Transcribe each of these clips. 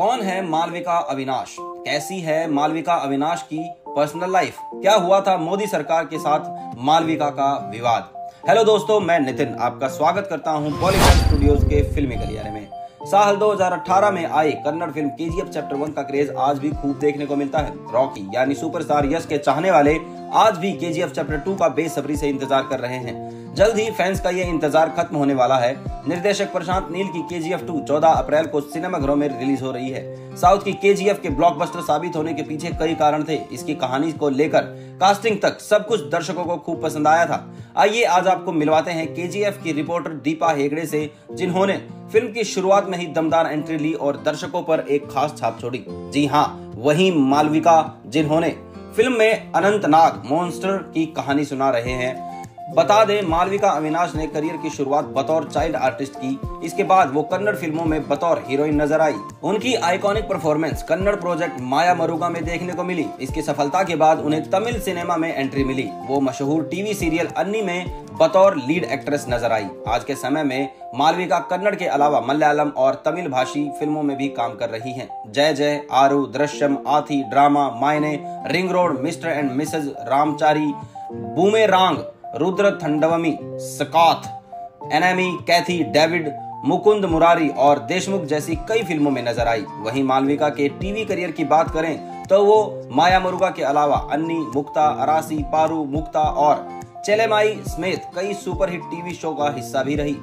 है मालविका अविनाश? कैसी है मालविका अविनाश की पर्सनल लाइफ क्या हुआ था मोदी सरकार के साथ मालविका का विवाद? हेलो दोस्तों, मैं नितिन आपका स्वागत करता हूँ बॉलीवुड स्टूडियोज के फिल्मी गलियारे में। साल 2018 में आई कन्नड़ फ़िल्म केजीएफ चैप्टर वन का क्रेज आज भी खूब देखने को मिलता है। रॉकी यानी सुपरस्टार यश के चाहने वाले आज भी केजीएफ चैप्टर टू का बेसब्री से इंतज़ार कर रहे हैं। जल्द ही फैंस का ये इंतज़ार खत्म होने वाला है। निर्देशक प्रशांत नील की के जी एफ़ टू चौदह अप्रैल को सिनेमा सिनेमाघरों में रिलीज़ हो रही है। साउथ की के जी एफ़ के ब्लॉकबस्टर साबित होने के पीछे कई कारण थे। इसकी कहानी को लेकर कास्टिंग तक सब कुछ दर्शकों को खूब पसंद आया था। आइए आज आपको मिलवाते हैं के जी एफ़ की रिपोर्टर दीपा हेगड़े से, जिन्होंने फ़िल्म की शुरुआत में ही दमदार एंट्री ली और दर्शकों पर एक खास छाप छोड़ी। जी हाँ वही मालविका, जिन्होंने फ़िल्म में अनंतनाग मॉन्स्टर की कहानी सुना रहे हैं। बता दें, मालविका अविनाश ने करियर की शुरुआत बतौर चाइल्ड आर्टिस्ट की। इसके बाद वो कन्नड़ फ़िल्मों में बतौर हीरोइन नज़र आई। उनकी iconic performance Kannada project Maya Mruga में देखने को मिली। इसकी सफलता के बाद उन्हें तमिल सिनेमा में एंट्री मिली। वो मशहूर टीवी सीरियल अन्नी में बतौर लीड एक्ट्रेस नज़र आई। आज के समय में मालविका कन्नड़ के अलावा मलयालम और तमिल भाषी फ़िल्मों में भी काम कर रही हैं। जय जय, आरू, दृश्यम, आथी, ड्रामा, मायने ring road mister and missus Ramachari, boomerang Rudra थंडवमी सकाथ enemy Kaithi, David, Mukunda Murari और देशमुख जैसी कई फ़िल्मों में नज़र आई। वहीं मालविका के टीवी करियर की बात करें तो वो माया मुरुगा के अलावा अन्नी, मुक्ता, अरासी, पारू, मुक्ता और चेलेमाई समेत कई सुपरहिट टीवी शो का हिस्सा भी रही।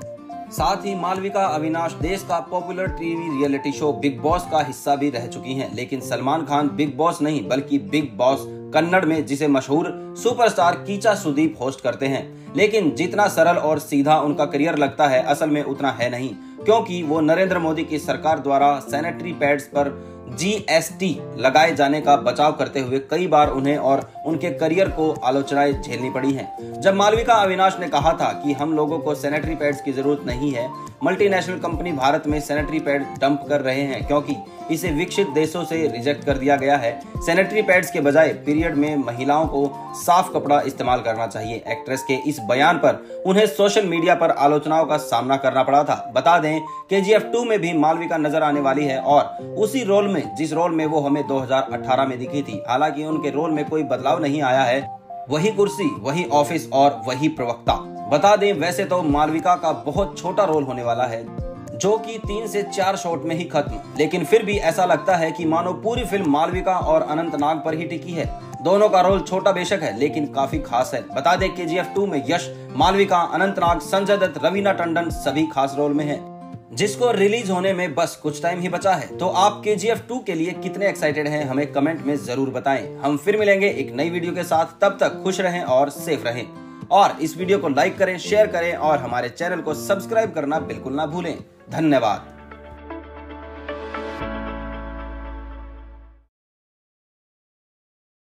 साथ ही मालविका, अविनाश देश का popular TV reality show Bigg Boss का हिस्सा भी रह चुकी हैं, लेकिन सलमान खान बिग बॉस नहीं, बल्कि बिग बॉस कन्नड़ में, जिसे मशहूर सुपरस्टार कीचा सुदीप होस्ट करते हैं। लेकिन जितना सरल और सीधा उनका करियर लगता है, असल में उतना है नहीं, क्योंकि वो नरेंद्र मोदी की सरकार द्वारा सैनिटरी पैड्स पर जीएसटी लगाए जाने का बचाव करते हुए कई बार उन्हें और उनके करियर को आलोचनाएँ झेलनी पड़ी हैं। जब मालविका अविनाश ने कहा था कि हम लोगों को सैनिटरी पैड्स की ज़रूरत नहीं है मल्टीनेशनल कंपनी भारत में सैनिटरी पैड डंप कर रहे हैं क्योंकि इसे विकसित देशों से रिजेक्ट कर दिया गया है। सैनिटरी पैड्स के बजाय पीरियड में महिलाओं को साफ़ कपड़ा इस्तेमाल करना चाहिए। एक्ट्रेस के इस बयान पर उन्हें सोशल मीडिया पर आलोचनाओं का सामना करना पड़ा था। बता दें के जी में भी मालविका नज़र आने वाली है और उसी रोल में, जिस रोल में वो हमें 2018 में दिखी थी, हालाँकि उनके रोल में कोई बदलाव नहीं आया है। वही कुर्सी, वही ऑफ़िस और वही प्रवक्ता। बता दें, वैसे तो मालविका का बहुत छोटा रोल होने वाला है, जो कि तीन से चार शॉट में ही खत्म। लेकिन फिर भी ऐसा लगता है कि मानो पूरी फ़िल्म मालविका और अनंतनाग पर ही टिकी है। दोनों का रोल छोटा बेशक है, लेकिन काफ़ी खास है। बता दें के जी एफ़ टू में यश, मालविका अनंतनाग संजय दत्त, रवीना टंडन सभी खास रोल में है। जिसको रिलीज़ होने में बस कुछ टाइम ही बचा है। तो आप के जी एफ़ टू के लिए कितने एक्साइटेड हैं, हमें कमेंट में ज़रूर बताएँ। हम फिर मिलेंगे एक नई वीडियो के साथ। तब तक खुश रहें और सेफ़ रहें। और इस वीडियो को लाइक करें शेयर करें और हमारे चैनल को सब्सक्राइब करना बिल्कुल ना भूलें। धन्यवाद।